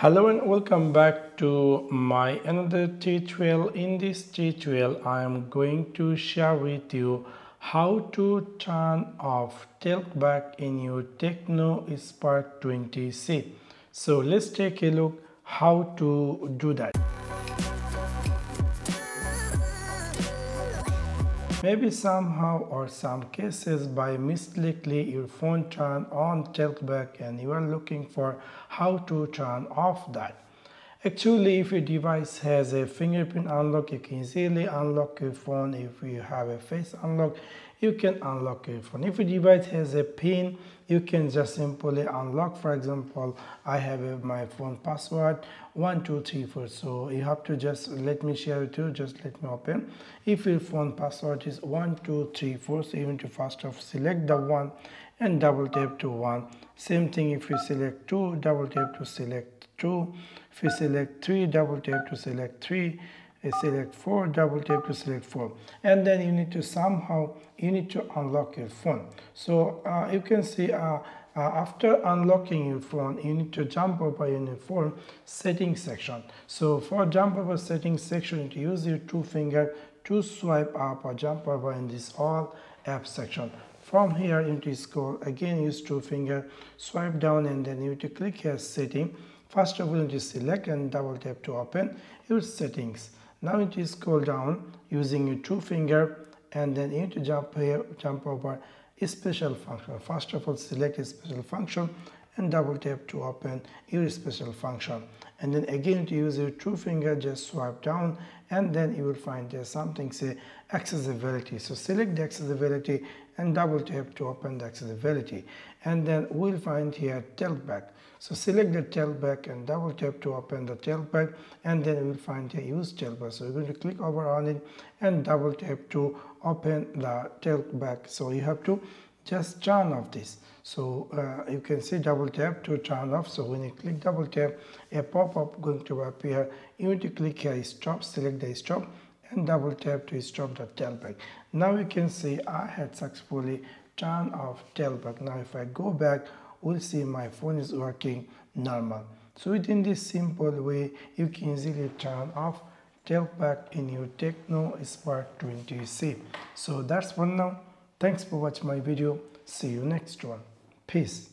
hello and welcome back to my another tutorial. In this tutorial i am going to share with you how to turn off talkback in your Tecno Spark 20c so let's take a look how to do that Maybe somehow or some cases by mistakenly your phone turn on talk back and you are looking for how to turn off that. Actually, if your device has a fingerprint unlock, you can easily unlock your phone. If you have a face unlock, you can unlock your phone. If your device has a pin, you can just simply unlock. For example, I have a, my phone password one two three four. So you have to just let me share it to you. Just let me open. If your phone password is one two three four, so you need to first off select the one and double tap to one. Same thing if you select two, double tap to select two. If you select three, double tap to select three. If select 4 double tap to select 4 and then you need to somehow you need to unlock your phone. So uh, you can see uh, uh, after unlocking your phone you need to jump over in your phone settings section. So for jump over settings section you need to use your two finger to swipe up or jump over in this all app section. From here into scroll again use two finger swipe down and then you need to click here setting first of all you to select and double tap to open your settings now you need scroll down using your two finger and then you need to jump here, jump over a special function. First of all, select a special function and double tap to open your special function. And then again to use your two finger, just swipe down and then you will find there's something say accessibility. So select the accessibility and double tap to open the accessibility. And then we'll find here talkback. So select the talkback and double tap to open the talkback and then we'll find here use talkback. So we're going to click over on it and double tap to open the talkback. So you have to just turn off this. So uh, you can see double tap to turn off. So when you click double tap a pop-up going to appear. You need to click here stop select the stop and double tap to stop the talkback now you can see i had successfully turned off talkback now if i go back we'll see my phone is working normal. So within this simple way you can easily turn off talkback in your Tecno Spark 20C so that's for now Thanks for watching my video. See you next one. Peace.